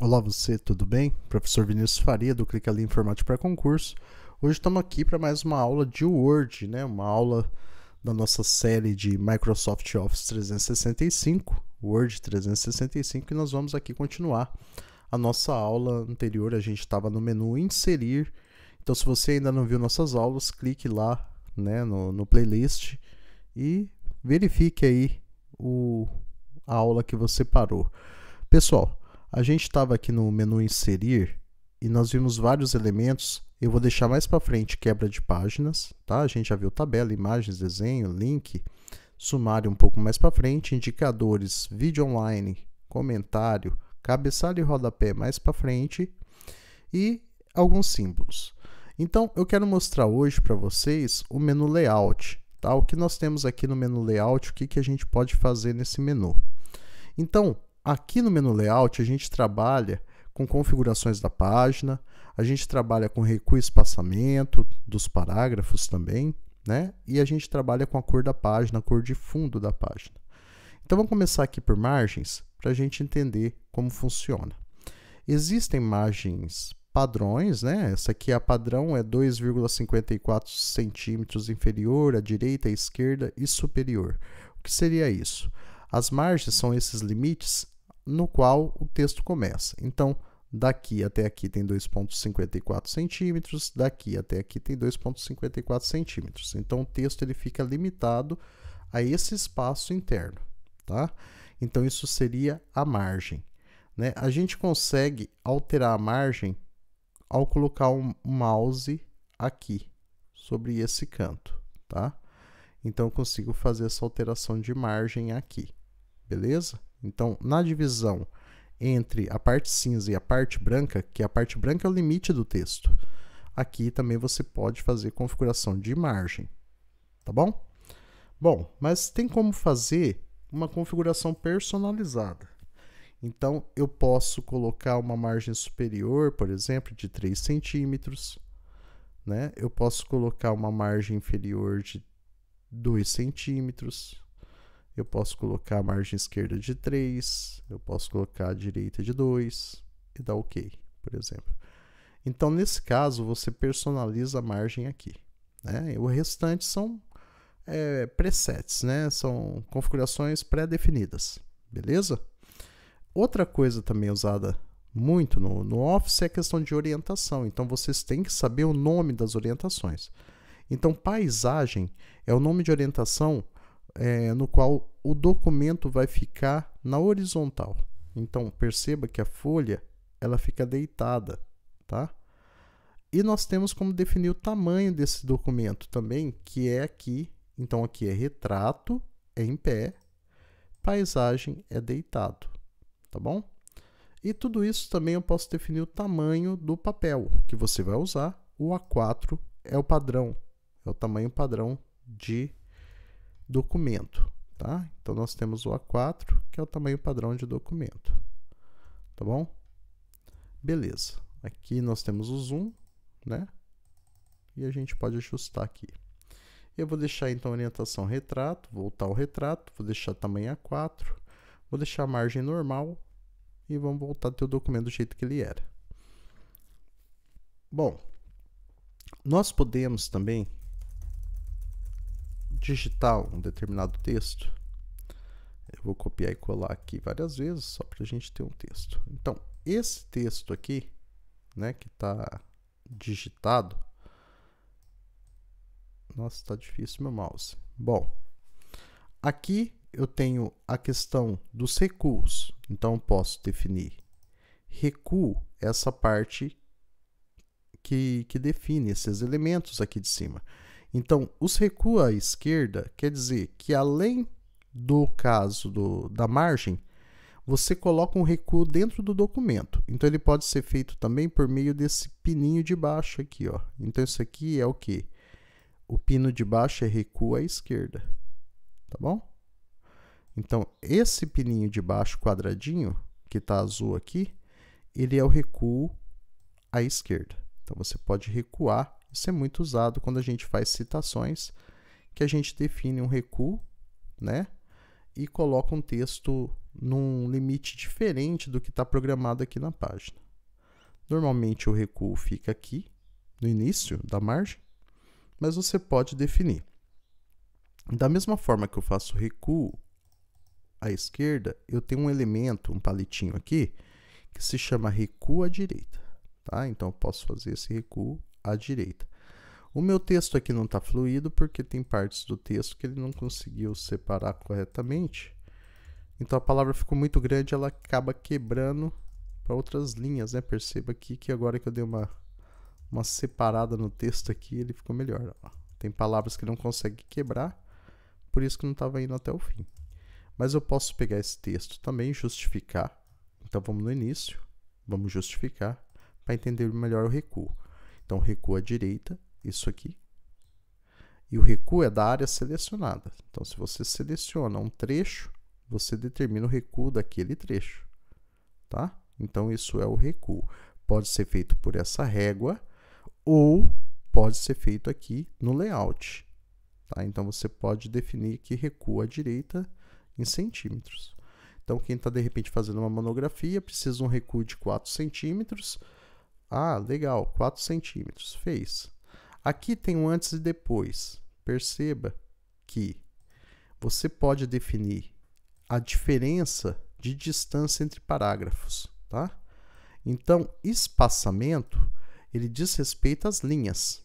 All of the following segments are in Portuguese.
Olá você, tudo bem? Professor Vinícius Faria do Clica ali Informática para Concurso. Hoje estamos aqui para mais uma aula de Word, né? Uma aula da nossa série de Microsoft Office 365, Word 365, e nós vamos aqui continuar a nossa aula anterior. A gente estava no menu Inserir. Então, se você ainda não viu nossas aulas, clique lá, né, no, no playlist e verifique aí o, a aula que você parou. Pessoal, a gente estava aqui no menu inserir e nós vimos vários elementos. Eu vou deixar mais para frente quebra de páginas, tá? A gente já viu tabela, imagens, desenho, link, sumário um pouco mais para frente, indicadores, vídeo online, comentário, cabeçalho e rodapé mais para frente e alguns símbolos. Então, eu quero mostrar hoje para vocês o menu layout, tá? O que nós temos aqui no menu layout, o que, que a gente pode fazer nesse menu. Então, Aqui no menu Layout, a gente trabalha com configurações da página, a gente trabalha com recuo e espaçamento dos parágrafos também, né? E a gente trabalha com a cor da página, a cor de fundo da página. Então vamos começar aqui por margens para a gente entender como funciona. Existem margens padrões, né? Essa aqui é a padrão, é 2,54 centímetros inferior, à direita, à esquerda e superior. O que seria isso? As margens são esses limites no qual o texto começa. Então, daqui até aqui tem 2,54 centímetros, daqui até aqui tem 2,54 centímetros. Então, o texto ele fica limitado a esse espaço interno. Tá? Então, isso seria a margem. Né? A gente consegue alterar a margem ao colocar um mouse aqui, sobre esse canto. Tá? Então, eu consigo fazer essa alteração de margem aqui. Beleza? Então, na divisão entre a parte cinza e a parte branca, que a parte branca é o limite do texto, aqui também você pode fazer configuração de margem, tá bom? Bom, mas tem como fazer uma configuração personalizada. Então, eu posso colocar uma margem superior, por exemplo, de 3 centímetros, né? Eu posso colocar uma margem inferior de 2 centímetros, eu posso colocar a margem esquerda de 3, eu posso colocar a direita de 2 e dar OK, por exemplo. Então, nesse caso, você personaliza a margem aqui. Né? O restante são é, presets, né? são configurações pré-definidas, beleza? Outra coisa também usada muito no, no Office é a questão de orientação. Então, vocês têm que saber o nome das orientações. Então, paisagem é o nome de orientação é, no qual o documento vai ficar na horizontal. Então, perceba que a folha ela fica deitada, tá? E nós temos como definir o tamanho desse documento também, que é aqui. Então, aqui é retrato, é em pé, paisagem é deitado, tá bom? E tudo isso também eu posso definir o tamanho do papel que você vai usar. O A4 é o padrão, é o tamanho padrão de documento, tá? Então nós temos o A4, que é o tamanho padrão de documento. Tá bom? Beleza. Aqui nós temos o zoom, né? E a gente pode ajustar aqui. Eu vou deixar então orientação retrato, voltar ao retrato, vou deixar tamanho A4, vou deixar a margem normal e vamos voltar o documento do jeito que ele era. Bom, nós podemos também digitar um determinado texto, eu vou copiar e colar aqui várias vezes, só para a gente ter um texto. Então, esse texto aqui, né, que está digitado, nossa, está difícil meu mouse. Bom, aqui eu tenho a questão dos recuos. Então, posso definir recuo, essa parte que, que define esses elementos aqui de cima. Então, os recuos à esquerda quer dizer que além do caso do, da margem, você coloca um recuo dentro do documento. Então, ele pode ser feito também por meio desse pininho de baixo aqui. Ó. Então, isso aqui é o que? O pino de baixo é recuo à esquerda. Tá bom? Então, esse pininho de baixo quadradinho, que está azul aqui, ele é o recuo à esquerda. Então, você pode recuar isso é muito usado quando a gente faz citações, que a gente define um recuo, né? E coloca um texto num limite diferente do que está programado aqui na página. Normalmente o recuo fica aqui, no início da margem, mas você pode definir. Da mesma forma que eu faço recuo à esquerda, eu tenho um elemento, um palitinho aqui, que se chama recuo à direita. Tá? Então eu posso fazer esse recuo à direita. O meu texto aqui não está fluido porque tem partes do texto que ele não conseguiu separar corretamente. Então a palavra ficou muito grande, ela acaba quebrando para outras linhas, né? Perceba aqui que agora que eu dei uma, uma separada no texto aqui, ele ficou melhor. Ó. Tem palavras que não consegue quebrar, por isso que não estava indo até o fim. Mas eu posso pegar esse texto também justificar. Então vamos no início, vamos justificar para entender melhor o recuo. Então recuo à direita, isso aqui. E o recuo é da área selecionada. Então se você seleciona um trecho, você determina o recuo daquele trecho, tá? Então, isso é o recuo. Pode ser feito por essa régua ou pode ser feito aqui no layout. Tá? Então, você pode definir que recua à direita em centímetros. Então, quem está, de repente, fazendo uma monografia, precisa de um recuo de 4 centímetros. Ah, legal, 4 centímetros. Fez. Aqui tem um antes e depois. Perceba que você pode definir a diferença de distância entre parágrafos tá? Então, espaçamento, ele diz respeito às linhas.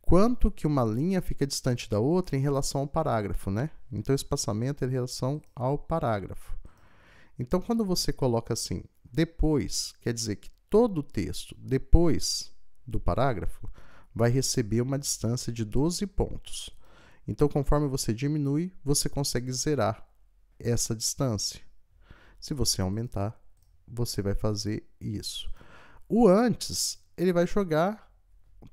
Quanto que uma linha fica distante da outra em relação ao parágrafo, né? Então, espaçamento é em relação ao parágrafo. Então, quando você coloca assim, depois, quer dizer que todo o texto depois do parágrafo vai receber uma distância de 12 pontos. Então, conforme você diminui, você consegue zerar essa distância. Se você aumentar, você vai fazer isso. O antes, ele vai jogar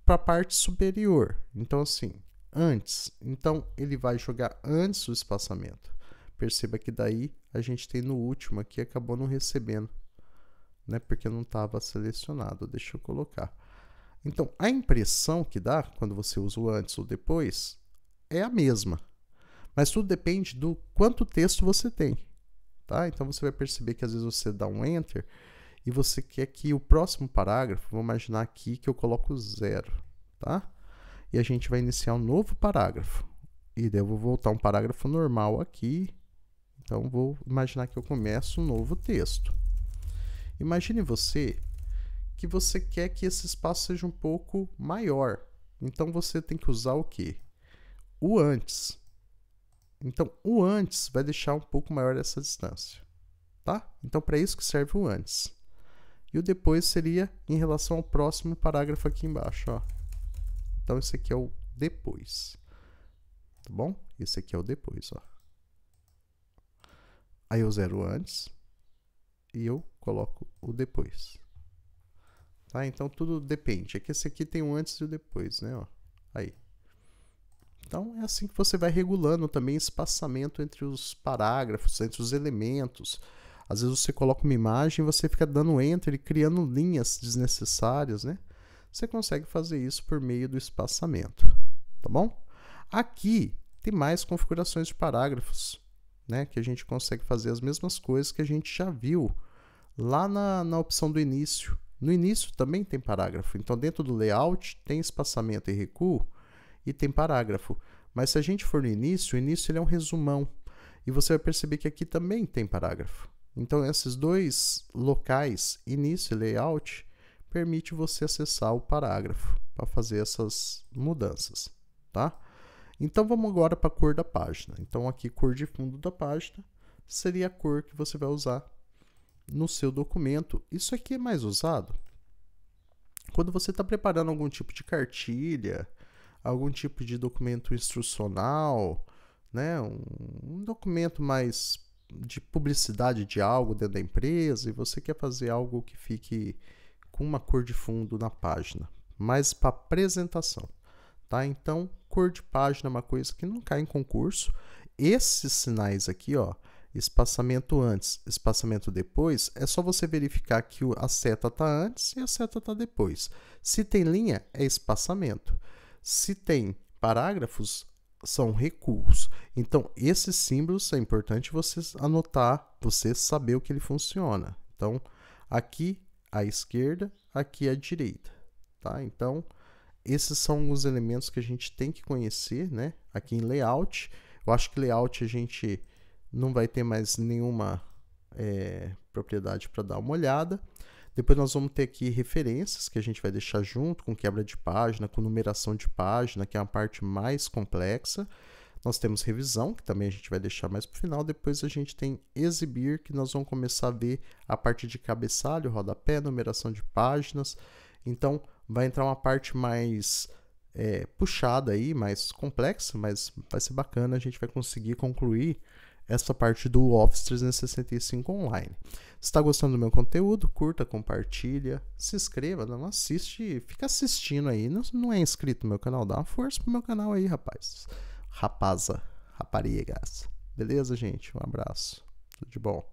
para a parte superior. Então, assim, antes. Então, ele vai jogar antes do espaçamento. Perceba que daí a gente tem no último aqui, acabou não recebendo, né? Porque não estava selecionado. Deixa eu colocar. Então, a impressão que dá quando você usa o antes ou depois é a mesma. Mas tudo depende do quanto texto você tem tá? Então você vai perceber que às vezes você dá um enter e você quer que o próximo parágrafo, vou imaginar aqui que eu coloco zero, tá? E a gente vai iniciar um novo parágrafo. E daí eu vou voltar um parágrafo normal aqui. Então vou imaginar que eu começo um novo texto. Imagine você que você quer que esse espaço seja um pouco maior. Então você tem que usar o quê? O antes. Então, o antes vai deixar um pouco maior essa distância, tá? Então, para isso que serve o antes. E o depois seria em relação ao próximo parágrafo aqui embaixo, ó. Então, esse aqui é o depois, tá bom? Esse aqui é o depois, ó. Aí eu zero antes e eu coloco o depois. Tá? Então, tudo depende. É que esse aqui tem o antes e o depois, né? Ó. Aí. Então é assim que você vai regulando também espaçamento entre os parágrafos, entre os elementos. Às vezes você coloca uma imagem e você fica dando enter e criando linhas desnecessárias, né? Você consegue fazer isso por meio do espaçamento, tá bom? Aqui tem mais configurações de parágrafos, né? Que a gente consegue fazer as mesmas coisas que a gente já viu lá na, na opção do início. No início também tem parágrafo, então dentro do layout tem espaçamento e recuo, e tem parágrafo. Mas se a gente for no início, o início ele é um resumão. E você vai perceber que aqui também tem parágrafo. Então, esses dois locais, início e layout, permite você acessar o parágrafo para fazer essas mudanças, tá? Então, vamos agora para a cor da página. Então, aqui, cor de fundo da página seria a cor que você vai usar no seu documento. Isso aqui é mais usado quando você está preparando algum tipo de cartilha, algum tipo de documento instrucional, né? um, um documento mais de publicidade de algo dentro da empresa e você quer fazer algo que fique com uma cor de fundo na página, mais para apresentação, tá? Então, cor de página é uma coisa que não cai em concurso. Esses sinais aqui, ó, espaçamento antes, espaçamento depois, é só você verificar que a seta está antes e a seta está depois. Se tem linha, é espaçamento. Se tem parágrafos, são recuos. Então, esses símbolos é importante você anotar, você saber o que ele funciona. Então, aqui à esquerda, aqui à direita, tá? Então, esses são os elementos que a gente tem que conhecer, né? Aqui em layout, eu acho que layout a gente não vai ter mais nenhuma é, propriedade para dar uma olhada. Depois nós vamos ter aqui referências que a gente vai deixar junto com quebra de página, com numeração de página, que é a parte mais complexa. Nós temos revisão, que também a gente vai deixar mais para o final. Depois a gente tem exibir, que nós vamos começar a ver a parte de cabeçalho, rodapé, numeração de páginas. Então vai entrar uma parte mais é, puxada aí, mais complexa, mas vai ser bacana. A gente vai conseguir concluir essa parte do Office 365 online. Se está gostando do meu conteúdo, curta, compartilha, se inscreva, não assiste, fica assistindo aí. Não, não é inscrito no meu canal, dá uma força pro meu canal aí, rapaz. Rapaza, raparigas. Beleza, gente? Um abraço. Tudo de bom.